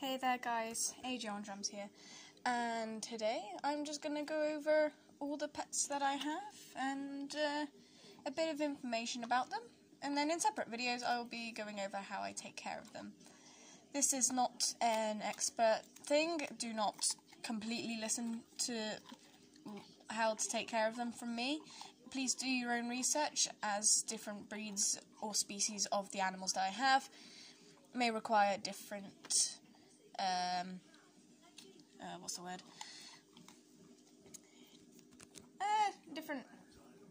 Hey there guys, AJ on drums here, and today I'm just gonna go over all the pets that I have and uh, a bit of information about them, and then in separate videos I will be going over how I take care of them. This is not an expert thing, do not completely listen to how to take care of them from me. Please do your own research as different breeds or species of the animals that I have may require different um, uh, what's the word? Uh, different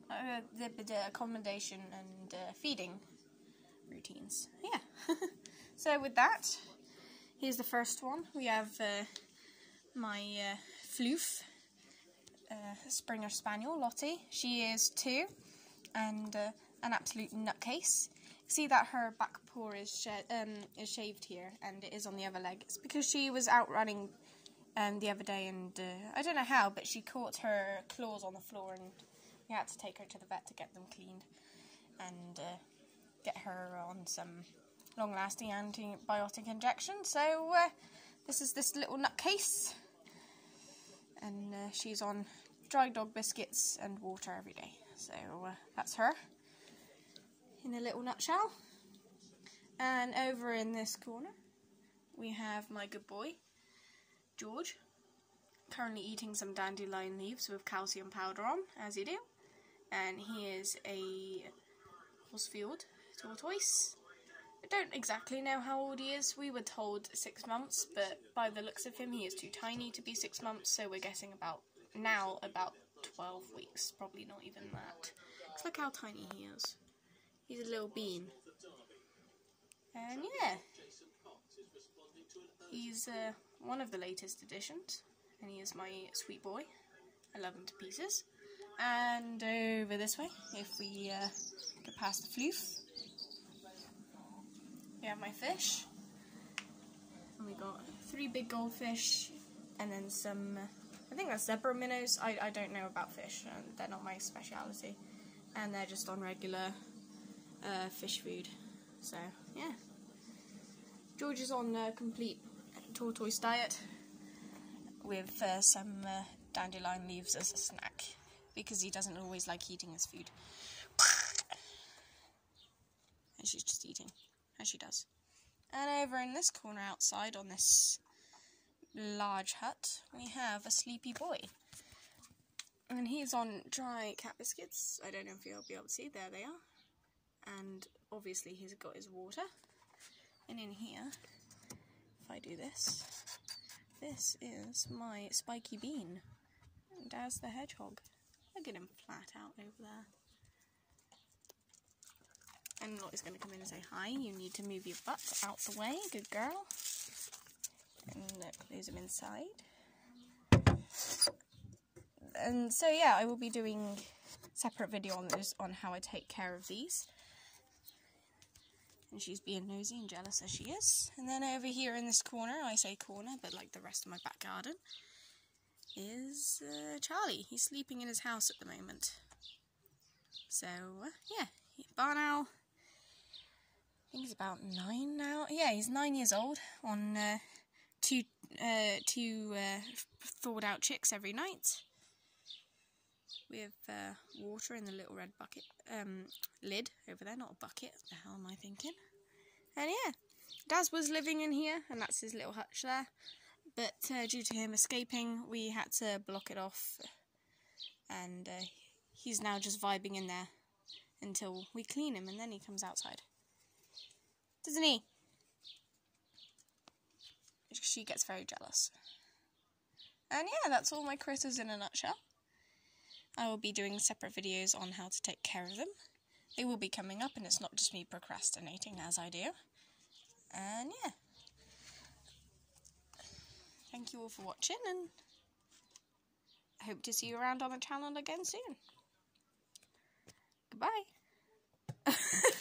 uh, the, the accommodation and uh, feeding routines. Yeah. so with that, here's the first one. We have uh, my uh, Floof, uh, Springer Spaniel, Lottie. She is two and uh, an absolute nutcase see that her back paw is um, is shaved here and it is on the other leg. It's because she was out running um, the other day and uh, I don't know how, but she caught her claws on the floor and we had to take her to the vet to get them cleaned and uh, get her on some long-lasting antibiotic injection. So uh, this is this little nutcase and uh, she's on dry dog biscuits and water every day. So uh, that's her in a little nutshell. And over in this corner, we have my good boy, George, currently eating some dandelion leaves with calcium powder on, as you do. And he is a Horsfield tortoise. I don't exactly know how old he is. We were told six months, but by the looks of him, he is too tiny to be six months, so we're guessing about now about 12 weeks, probably not even that. look how tiny he is. He's a little bean. And yeah, he's uh, one of the latest additions, and he is my sweet boy. I love him to pieces. And over this way, if we uh, get past the floof, we have my fish. And we got three big goldfish, and then some, I think that's zebra minnows. I, I don't know about fish, they're not my speciality. And they're just on regular uh, fish food. So, yeah. George is on a complete tortoise diet with uh, some uh, dandelion leaves as a snack because he doesn't always like eating his food. And she's just eating, as she does. And over in this corner outside on this large hut, we have a sleepy boy. And he's on dry cat biscuits. I don't know if you'll be able to see. There they are and obviously he's got his water. And in here, if I do this, this is my spiky bean. And Daz the hedgehog. Look at him flat out over there. And Lottie's going to come in and say, Hi, you need to move your butt out the way. Good girl. And uh, close him inside. And so, yeah, I will be doing separate video on this on how I take care of these and she's being nosy and jealous as she is. And then over here in this corner, I say corner, but like the rest of my back garden, is uh, Charlie. He's sleeping in his house at the moment. So, uh, yeah, barn owl. I think he's about nine now. Yeah, he's nine years old on uh, two, uh, two uh, thawed out chicks every night with uh, water in the little red bucket um, lid over there, not a bucket. What the hell am I thinking? And yeah, Daz was living in here, and that's his little hutch there. But uh, due to him escaping, we had to block it off, and uh, he's now just vibing in there until we clean him, and then he comes outside. Doesn't he? She gets very jealous. And yeah, that's all my critters in a nutshell. I will be doing separate videos on how to take care of them. They will be coming up and it's not just me procrastinating as I do. And yeah. Thank you all for watching and I hope to see you around on the channel again soon. Goodbye.